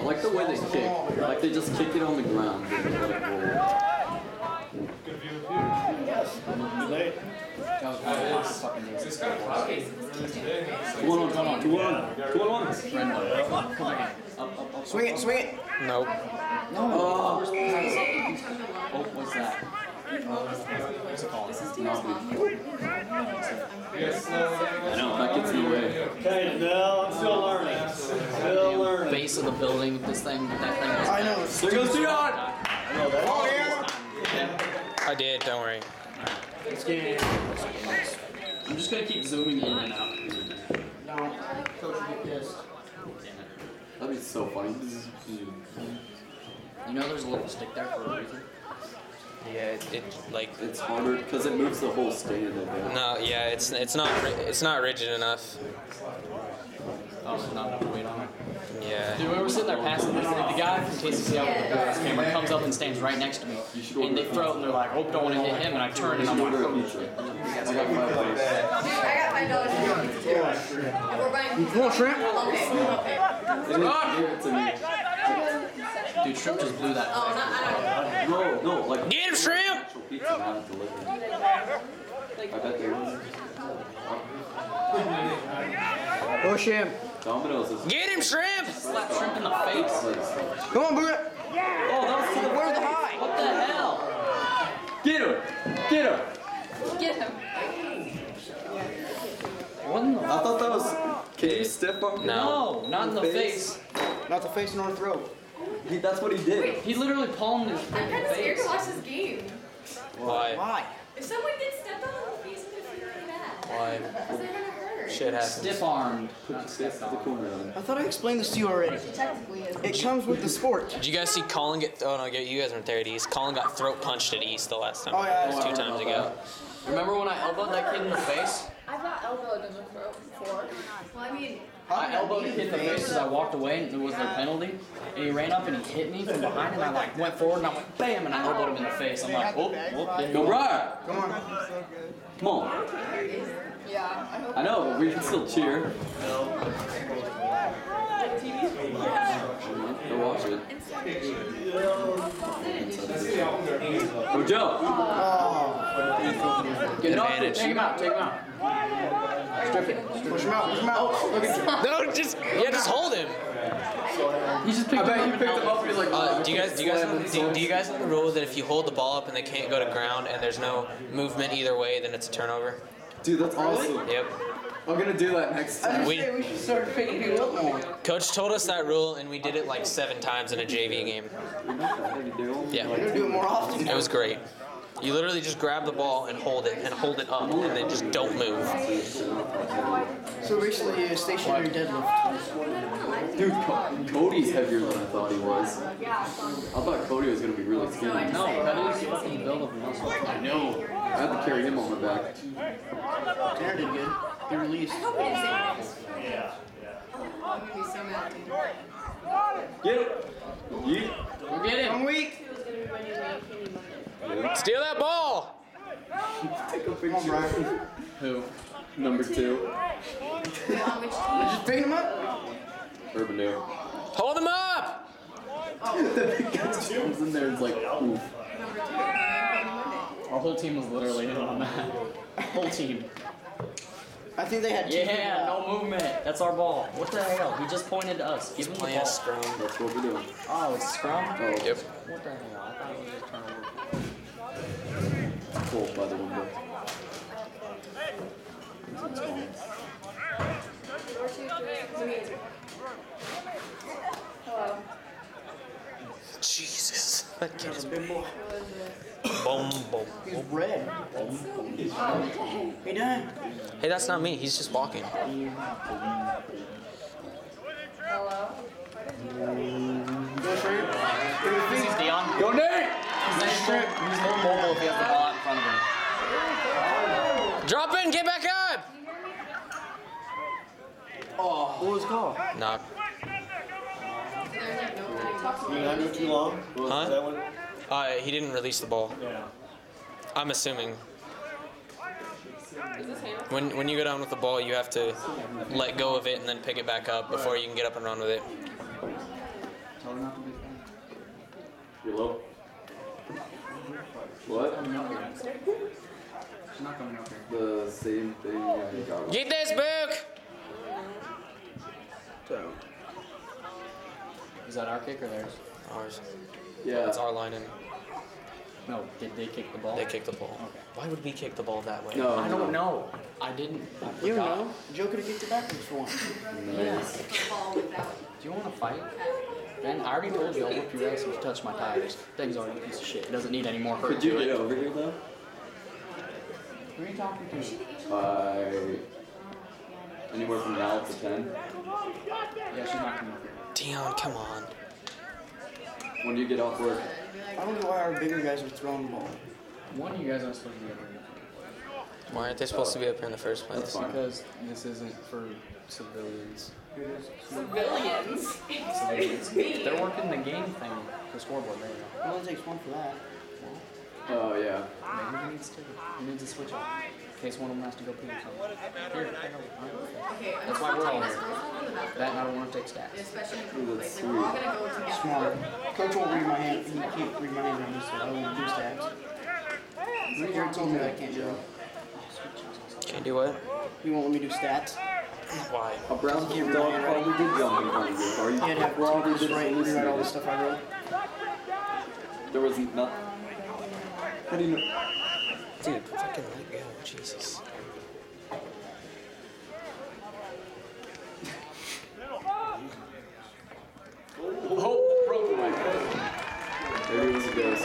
I like the way they kick. Like they just kick it on the ground. Two on one, on one, on one. Swing it, swing it. Nope. Oh, Oh, what's that? What's it called? I know, that gets in the way. Okay, no, I'm still learning. Still learning. Base of the building. This thing. That thing. Was I know. There goes Dion! I. Oh, yeah. I did. Don't worry. This game. I'm just gonna keep zooming in and out. No. Coach will get pissed. That'd be so funny. You know, there's a little stick there for a reason. Yeah, it, it like It's harder because it moves the whole stand a bit. no, yeah, it's it's not ri- it's not rigid enough. Oh, there's not enough weight on it. Yeah. Dude, we were sitting there passing this, and the guy from TCCL with the Bulls camera comes up and stands right next to me. And they throw it, and they're like, "Oh, don't want to hit him." And I turn, and I'm like, "Oh. I got five bucks. I got five dollars for pizza too. We're buying pizza. You want shrimp? Okay, okay. Give it to me. dude, shrimp just blew that." Oh, not, No, no, like Get him, shrimp! actual pizza and have it delivered. I bet there is. Push him. Domino's is. Get him, shrimp! Slap shrimp in the face. Come on, Boot. Oh, that was to the Where's the high? What the hell? Get him. Get him. Get him. What in the? I thought that was. Can you stiff arm? No. No, not in the face. Not the face nor the throat. He, that's what he did. He literally palmed his I'm kind of scared face. to watch this game. Why? Why? If someone gets stepped on in the face, it's gonna be really bad. Why? Because they're gonna hurt. Shit happens. Stiff armed. Stiff to the corner on. I thought I explained this to you already. She technically is. It comes with the sport. Did you guys see Colin get? Oh no, you guys weren't there at East. Colin got throat punched at East the last time. Oh, yeah, It was two times ago. Remember when I elbowed that kid in the face? I've got elbowed in the throat before. Well, I mean, I elbowed a kid in the face as I walked away, and it was their penalty. And he ran up and he hit me from behind, and I like went forward and I went bam, and I elbowed him in the face. I'm like, oh, whoop, didn't Go go right! Come on. Come on. yeah, I know, but we can still cheer. Go watch it. Oh, Joe! Get Advantage. Take him out, take him out. Strip it. Push him out. Push him out. Look at you. No, just yeah, just hold him. He just picked I bet him you up picked and him up and he's like, Uh, do you guys do you guys know, do, do you guys know the rule that if you hold the ball up and they can't go to ground and there's no movement either way, then it's a turnover? Dude, that's awesome. Yep. I'm gonna do that next time. We we should start picking you up more. coach told us that rule and we did it like seven times in a JV game. Yeah. We're gonna do it more often. It was great. You literally just grab the ball and hold it and hold it up and then just don't move. So basically, a uh, stationary deadlift. Dude, Co- Cody's heavier than I thought he was. I thought Cody was gonna be really skinny. No, Cody's fucking build of muscle. I know. I had to carry him on my back. Tanner did good. He released. I hope we didn't say names. Yeah. Oh, I'm gonna be so mad. Get it! Yeet. Go get him. One week. Steal that ball! Take a Come on. Brian. Who? Number two. Wait, on which team? Just picking him up. Urbandale. Hold him up! the big guy just comes in there and is like, oof. Our whole team was literally in on that. Whole team. I think they had two. Yeah, no movement. That's our ball. What the hell? He just pointed to us. Give him the ball. scrum. That's what we're doing. Oh, it's scrum? Oh, Yep. What the hell? I thought it was just turnover. it's cold by the window. Hello. Jesus. That kid's Big boy. boom, boom. He's red. Hey, Dan. Hey, that's not me. He's just walking. Hello. Go straight. Give it a This is Dion. Go Nate! He's nice strip. He's more mobile if he has the ball out in front of him. Drop in, get back up! What was it called? Knock. There's like not go too long? Huh? That one? Uh, he didn't release the ball. Yeah. I'm assuming. When when you go down with the ball, you have to let go of it and then pick it back up before you can get up and run with it. Tell her not to be You? What? coming up here. She's not coming up here. The same thing I got. Get this book. Is that our kick or theirs? Ours. Yeah. It's our line and No, did they kick the ball? they kicked the ball. Why would we kick the ball that way? No. I don't know. I didn't. I you forgot. know, Joe could have kicked it backwards for one. Nice. The ball. Do you want to fight? Ben, I already told you I'll whip your ass if you touch my tires. Thing's already a piece of shit. It doesn't need any more hurt Could you to get it. over here though? Who are you talking to? By anywhere from now to ten. Yeah, she's not coming up here. Dion, come on. When do you get off work? I don't know why our bigger guys are throwing the ball. One of you guys aren't supposed to be up here. Why aren't they supposed to be up here in the first place? fine. Because this isn't for civilians. Civilians. Civilians. They're working the game thing, the scoreboard. There you go. It only takes one for that. Oh yeah. Maybe he needs to. He needs to switch up in case one of them has to go pee or something. Here, take over. Okay, I'm That's why we're all here. Especially That and I don't want to take stats. in group plays. Like, we're all gonna go together. Smart. Coach won't read my hand. He can't read my handwriting, so I won't do stats. Read your told me that I can't do. it. Can't do what? He won't let me do stats. Why? A brown dog probably did jump in front of you. Or you He had to have probably just did write, rewrite all to the stuff I wrote. There was not. How do you know? Dude, fucking let go. Jesus. Oh, broke away. Maybe it was.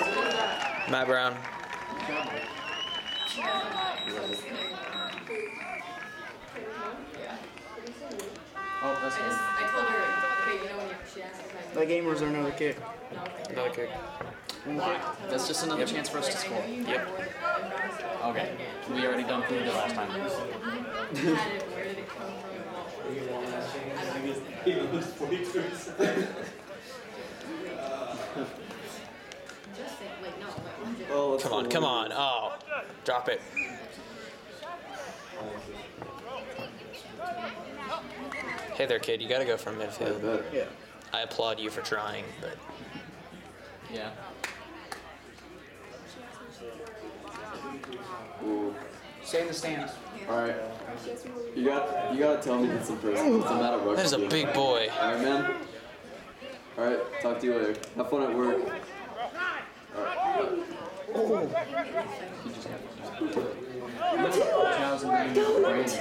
Matt Brown. Oh, that's I just, I told her, okay, you know when you, she asked if I That game was another kick. Another kick. That's just another chance for us to score. Yep. Okay. We already done proved it last time. Had it, where did it come from? He was 42. Just think, like, no, like, legit. Oh, Come on, come on. Oh. Drop it. Hey there, kid. You gotta go from midfield. bet. Uh, yeah. I applaud you for trying, but Yeah. Stay in the stands. All right. You got. You gotta tell me this in person. It's a matter of that is a big boy. All right, man. All right. Talk to you later. Have fun at work. Chow's in the name of Brandon.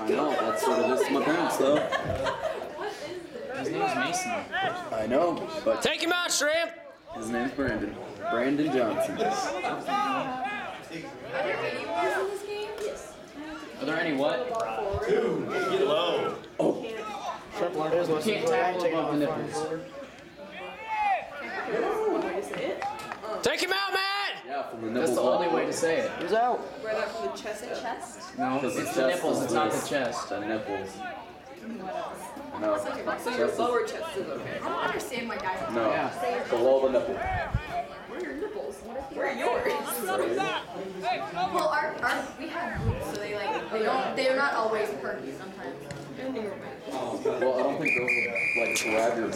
I know. That's what it is to my parents, though. His name's Mason. I know, but Take him out, Shrimp! his name's Brandon. Brandon Johnson. Are there any balls in this game? Yes. Are there any what? Get low. There's lessons Can't where I tackle take above the the nipples. Take him out, man! Yeah, from the That's nipples the only way to say it. He's out. Right up from the chest and chest? No, it's the the nipples, it's not the chest. The nipples. No, So your lower chest is okay. I don't understand my guys. No, Yeah. below the nipple. Where are your nipples? Where are yours? well, our, our, we have boobs, so they like, they don't, they're not always perky sometimes. Well, I don't think girls would like grab your boob